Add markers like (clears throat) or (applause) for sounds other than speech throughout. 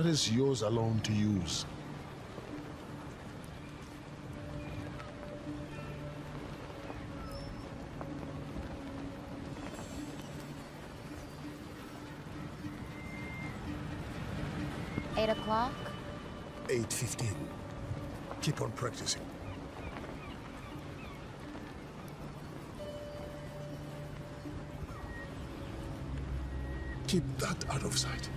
That is yours alone to use. Eight o'clock? 8.15. Keep on practicing. Keep that out of sight.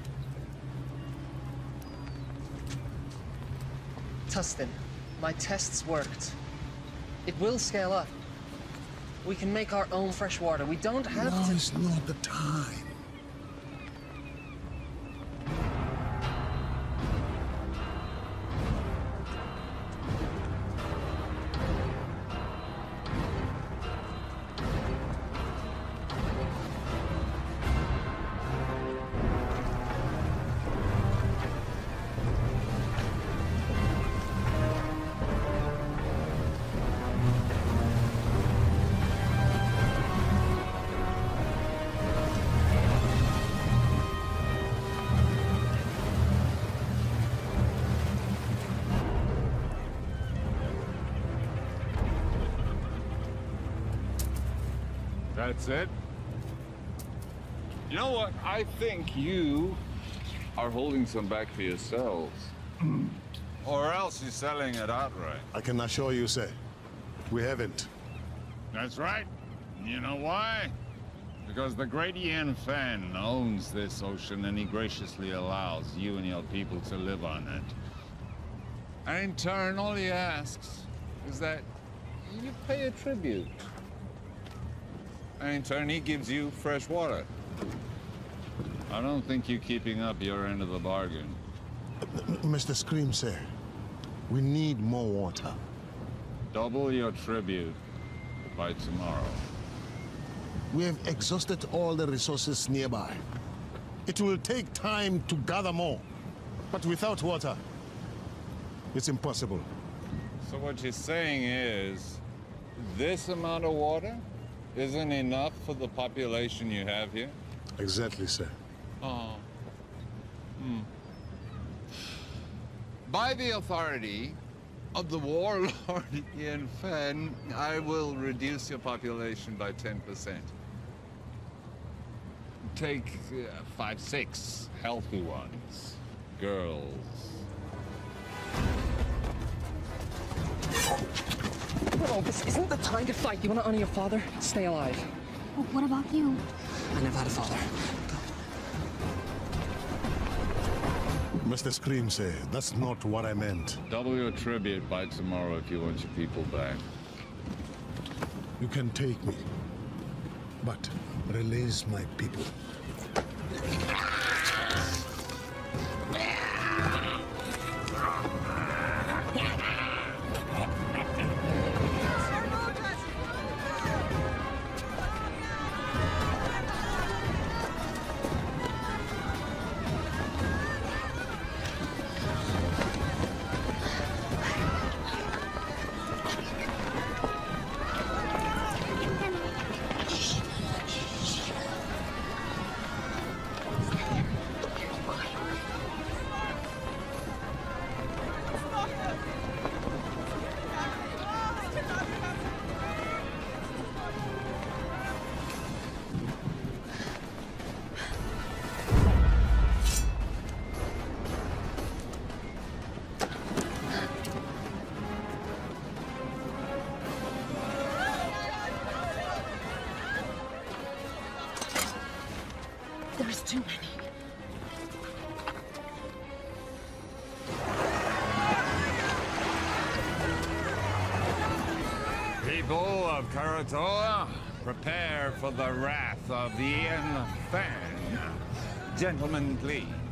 Tustin, my tests worked. It will scale up. We can make our own fresh water. We don't have Now to... is not the time. That's it? You know what? I think you are holding some back for yourselves. (clears throat) or else you're selling it outright. I can assure you, sir, we haven't. That's right. You know why? Because the great Ian Fan owns this ocean and he graciously allows you and your people to live on it. And in turn, all he asks is that you pay a tribute. And in turn, he gives you fresh water. I don't think you're keeping up your end of the bargain. (clears throat) Mr. Scream, sir, we need more water. Double your tribute by tomorrow. We have exhausted all the resources nearby. It will take time to gather more. But without water, it's impossible. So what you're saying is, this amount of water isn't enough for the population you have here? Exactly, sir. Oh. Hmm. By the authority of the warlord (laughs) Ian Fen, I will reduce your population by 10%. Take uh, five, six healthy ones. Girls. No, this isn't the time to fight. You want to honor your father? Stay alive. Well, what about you? I never had a father. Mr. Scream, sir, that's not what I meant. Double your tribute by tomorrow if you want your people back. You can take me, but release my people. There's too many. People of Karatoa, prepare for the wrath of Ian Fan. Gentlemen, please.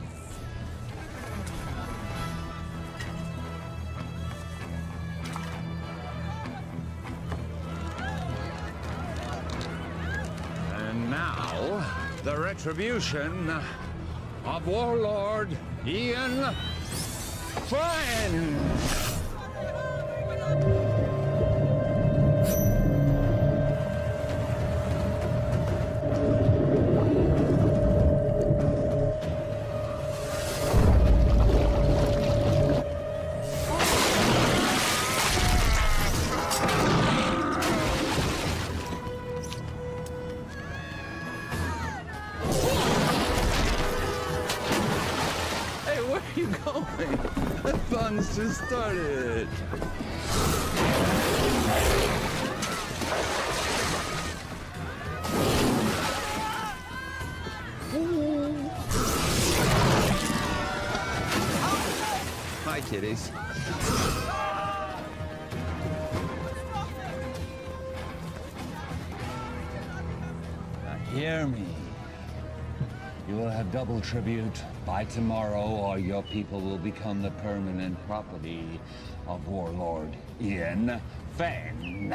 The retribution of Warlord Ian Fan. Fun's just started. Hi, kitties. Hear me. You will have double tribute by tomorrow, or your people will become the permanent property of Warlord Ian Fang.